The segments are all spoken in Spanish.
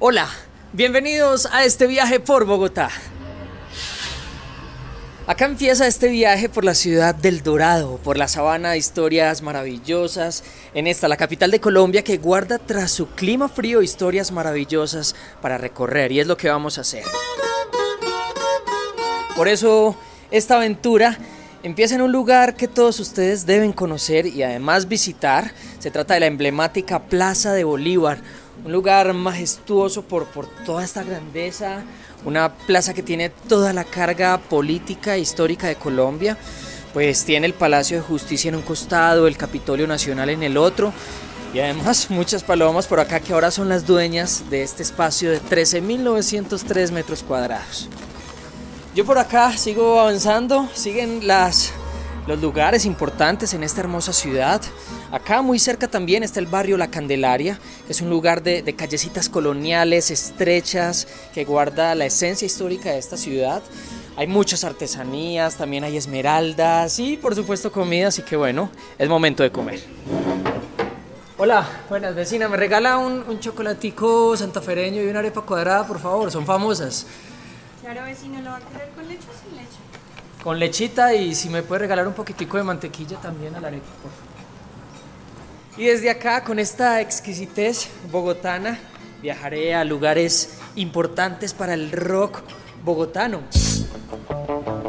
Hola, bienvenidos a este viaje por Bogotá. Acá empieza este viaje por la ciudad del Dorado, por la sabana de historias maravillosas, en esta, la capital de Colombia, que guarda tras su clima frío historias maravillosas para recorrer, y es lo que vamos a hacer. Por eso, esta aventura empieza en un lugar que todos ustedes deben conocer y además visitar. Se trata de la emblemática Plaza de Bolívar, un lugar majestuoso por, por toda esta grandeza, una plaza que tiene toda la carga política e histórica de Colombia, pues tiene el Palacio de Justicia en un costado, el Capitolio Nacional en el otro, y además muchas palomas por acá que ahora son las dueñas de este espacio de 13.903 metros cuadrados. Yo por acá sigo avanzando, siguen las los lugares importantes en esta hermosa ciudad. Acá muy cerca también está el barrio La Candelaria, que es un lugar de, callecitas coloniales estrechas que guarda la esencia histórica de esta ciudad. Hay muchas artesanías, también hay esmeraldas y por supuesto comida, así que bueno, es momento de comer. Hola, buenas vecina, ¿me regala un, un chocolatico santafereño y una arepa cuadrada, por favor? Son famosas. Claro, vecino, ¿lo va a querer con leche o sin leche? Con lechita y si me puede regalar un poquitico de mantequilla también a la arepa, por favor. Y desde acá, con esta exquisitez bogotana, viajaré a lugares importantes para el rock bogotano.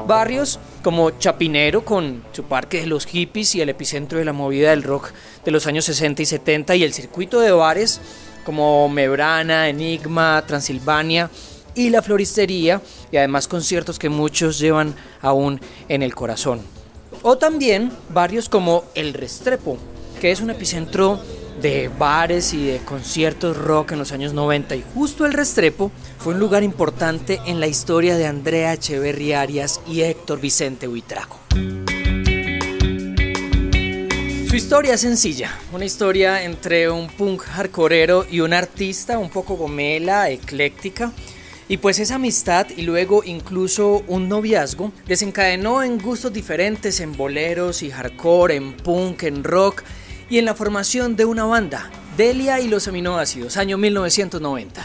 Barrios como Chapinero, con su parque de los hippies y el epicentro de la movida del rock de los años 60 y 70, y el circuito de bares como Mebrana, Enigma, Transilvania, y la floristería y además conciertos que muchos llevan aún en el corazón. O también barrios como El Restrepo, que es un epicentro de bares y de conciertos rock en los años 90 y justo El Restrepo fue un lugar importante en la historia de Andrea Echeverri Arias y Héctor Vicente Huitrago. Su historia es sencilla, una historia entre un punk hardcoreero y un artista un poco gomela, ecléctica, y pues esa amistad y luego incluso un noviazgo desencadenó en gustos diferentes en boleros y hardcore, en punk, en rock y en la formación de una banda, Delia y los aminoácidos, año 1990.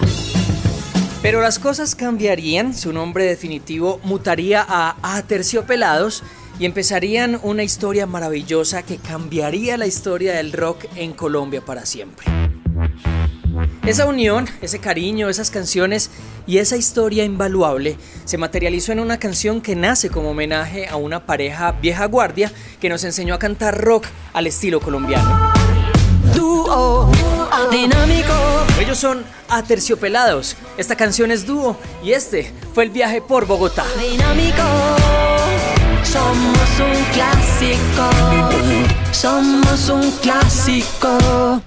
Pero las cosas cambiarían, su nombre definitivo mutaría a Aterciopelados y empezarían una historia maravillosa que cambiaría la historia del rock en Colombia para siempre. Esa unión, ese cariño, esas canciones y esa historia invaluable se materializó en una canción que nace como homenaje a una pareja vieja guardia que nos enseñó a cantar rock al estilo colombiano. Ellos son Aterciopelados. Esta canción es dúo y este fue el viaje por Bogotá. Dinámico. Somos un clásico. Somos un clásico.